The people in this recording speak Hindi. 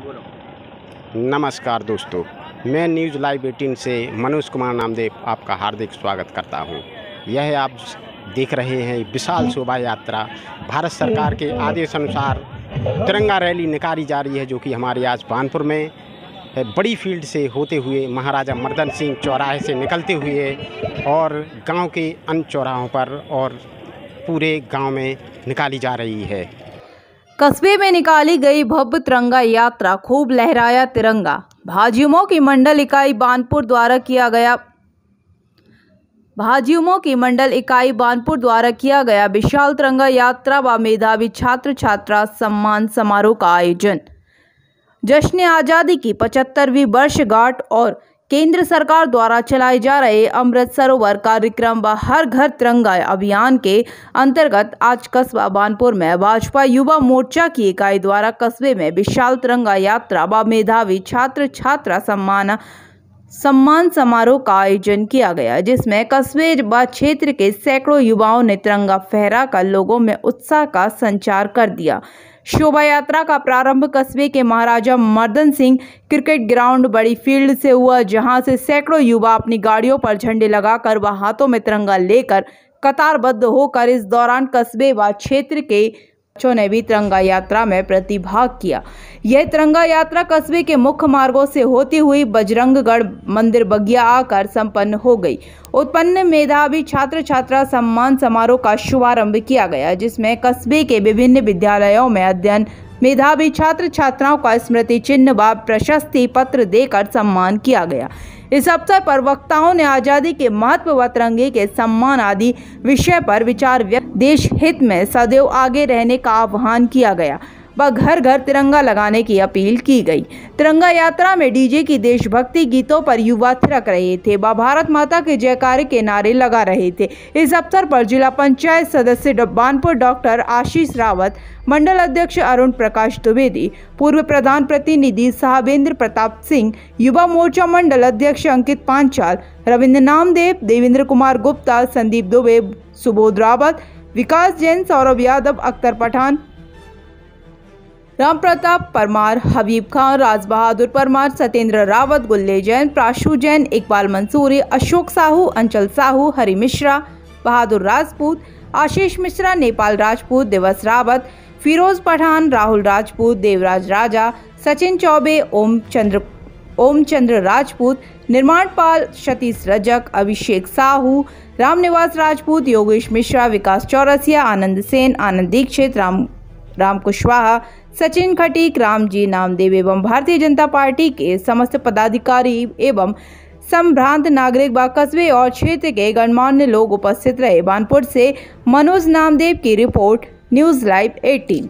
नमस्कार दोस्तों, मैं न्यूज़ लाइव एटीन से मनोज कुमार नामदेव आपका हार्दिक स्वागत करता हूँ। यह आप देख रहे हैं विशाल शोभा यात्रा भारत सरकार के आदेश अनुसार तिरंगा रैली निकाली जा रही है, जो कि हमारे आज बानपुर में बड़ी फ़ील्ड से होते हुए महाराजा मर्दन सिंह चौराहे से निकलते हुए और गाँव के अन्य चौराहों पर और पूरे गाँव में निकाली जा रही है। कस्बे में निकाली गई भव्य तिरंगा यात्रा, खूब लहराया तिरंगा। भाजयुमो की मंडल इकाई बानपुर द्वारा किया गया भाजयुमो की मंडल इकाई बानपुर द्वारा किया गया विशाल तिरंगा यात्रा व मेधावी छात्र छात्रा सम्मान समारोह का आयोजन। जश्न आज़ादी की पचहत्तरवीं वर्षगांठ और केंद्र सरकार द्वारा चलाए जा रहे अमृत सरोवर कार्यक्रम व हर घर तिरंगा अभियान के अंतर्गत आज कस्बा बानपुर में भाजपा युवा मोर्चा की इकाई द्वारा कस्बे में विशाल तिरंगा यात्रा व मेधावी छात्र छात्रा सम्मान सम्मान समारोह का आयोजन किया गया, जिसमें कस्बे व क्षेत्र के सैकड़ों युवाओं ने तिरंगा फहरा कर लोगों में उत्साह का संचार कर दिया। शोभा यात्रा का प्रारंभ कस्बे के महाराजा मर्दन सिंह क्रिकेट ग्राउंड बड़ी फ़ील्ड से हुआ, जहाँ से सैकड़ों युवा अपनी गाड़ियों पर झंडे लगाकर व हाथों में तिरंगा लेकर कतारबद्ध होकर इस दौरान कस्बे व क्षेत्र के बच्चों ने भी तिरंगा यात्रा में प्रतिभाग किया। यह तिरंगा यात्रा कस्बे के मुख्य मार्गों से होती हुई बजरंगगढ़ मंदिर बगिया आकर संपन्न हो गई। उत्पन्न मेधावी छात्र छात्रा सम्मान समारोह का शुभारंभ किया गया, जिसमें कस्बे के विभिन्न विद्यालयों में अध्ययन, मेधावी छात्र छात्राओं का स्मृति चिन्ह व प्रशस्ति पत्र देकर सम्मान किया गया। इस अवसर पर वक्ताओं ने आज़ादी के महत्व व तिरंगे के सम्मान आदि विषय पर विचार व्यक्त देश हित में सदैव आगे रहने का आह्वान किया गया। व घर घर तिरंगा लगाने की अपील की गई। तिरंगा यात्रा में डीजे की देशभक्ति गीतों पर युवा थिरक रहे थे। व भारत माता के जयकार के नारे लगा रहे थे। इस अवसर पर जिला पंचायत सदस्य बानपुर डॉक्टर आशीष रावत, मंडल अध्यक्ष अरुण प्रकाश द्विवेदी, पूर्व प्रधान प्रतिनिधि साहबेंद्र प्रताप सिंह, युवा मोर्चा मंडल अध्यक्ष अंकित पांचाल, रविंद्र नामदेव, देवेंद्र कुमार गुप्ता, संदीप दुबे, सुबोध रावत विकास जैन, सौरभ यादव, अख्तर पठान राम प्रताप परमार, हबीब खान राज बहादुर परमार सत्येंद्र रावत, गुल्ले जैन, प्राशु जैन, इकबाल मंसूरी, अशोक साहू, अंचल साहू, हरि मिश्रा, बहादुर राजपूत, आशीष मिश्रा, नेपाल राजपूत, दिवस रावत, फिरोज पठान, राहुल राजपूत, देवराज राजा, सचिन चौबे, ओम चंद्र ओम चंद्र राजपूत निर्माण पाल सतीश रजक, अभिषेक साहू, रामनिवास राजपूत, योगेश मिश्रा, विकास चौरसिया, आनंद सेन, आनंद दीक्षित, राम राम कुशवाहा, सचिन खटीक, रामजी नामदेव एवं भारतीय जनता पार्टी के समस्त पदाधिकारी एवं संभ्रांत नागरिक व कस्बे और क्षेत्र के गणमान्य लोग उपस्थित रहे। बानपुर से मनोज नामदेव की रिपोर्ट, न्यूज़ लाइव 18